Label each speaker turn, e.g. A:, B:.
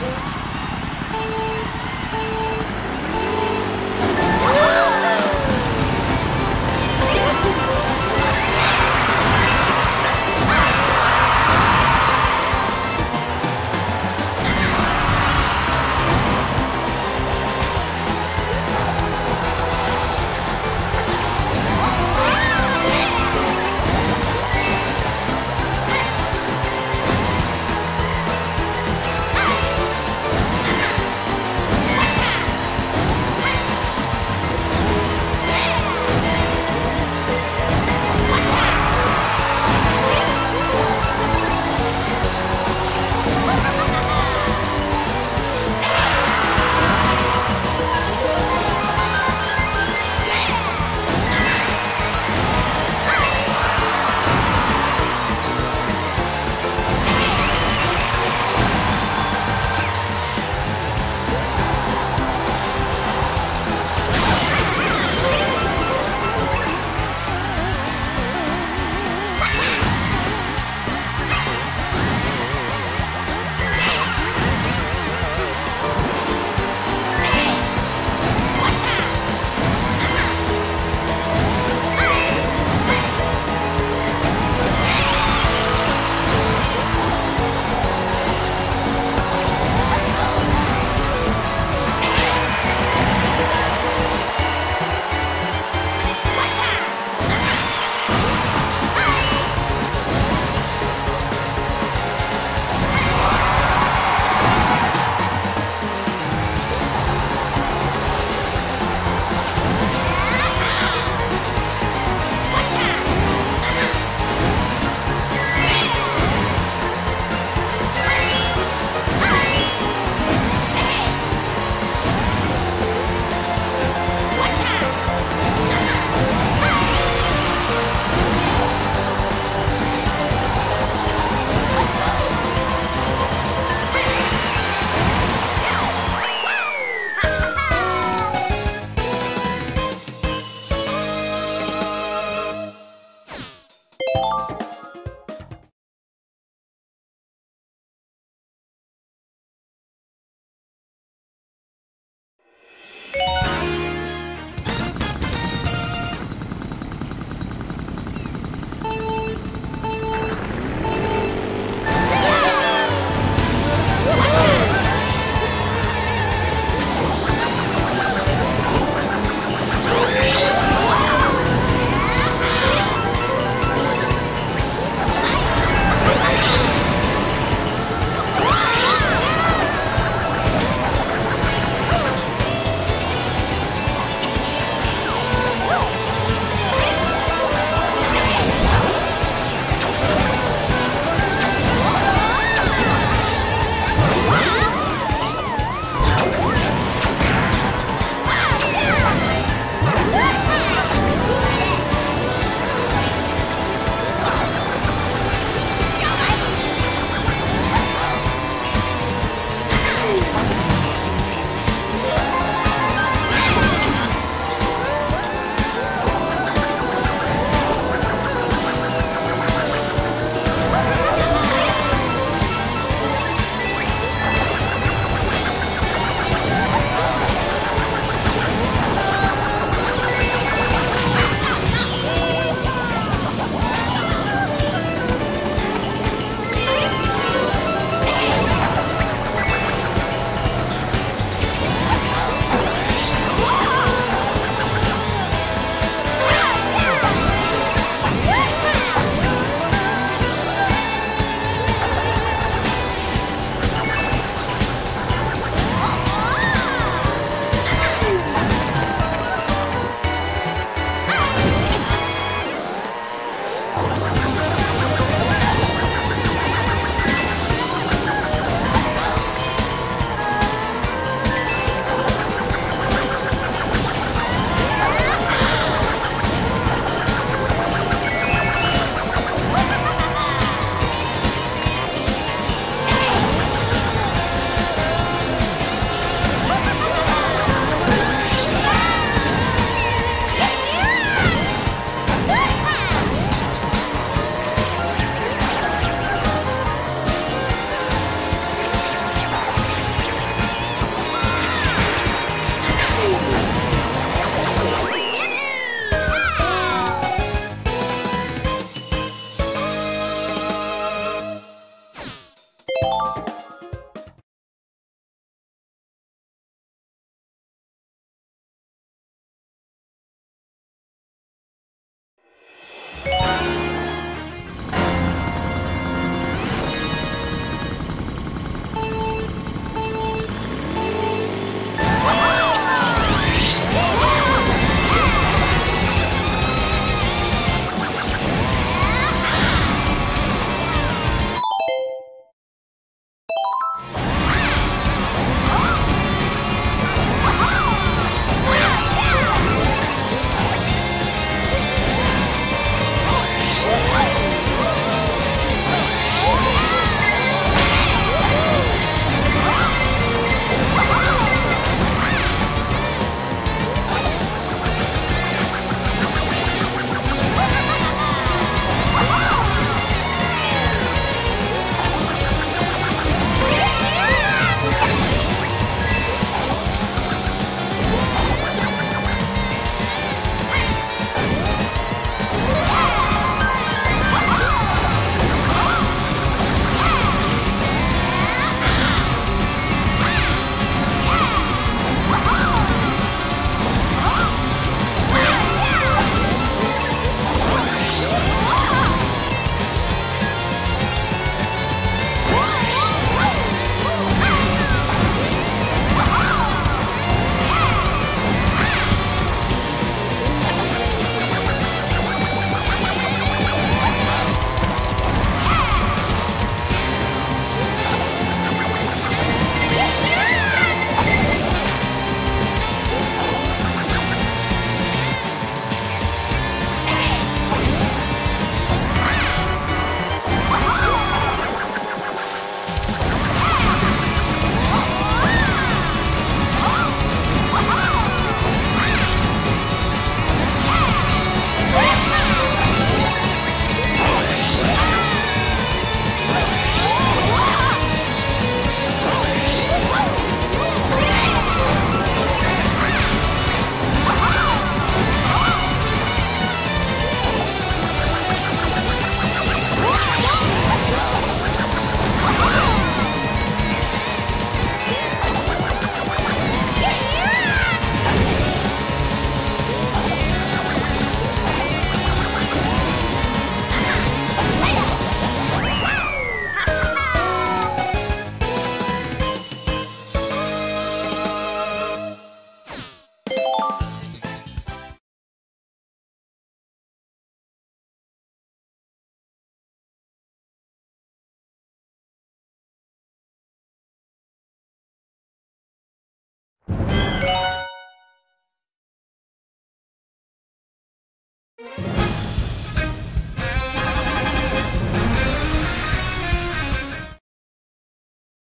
A: Woo!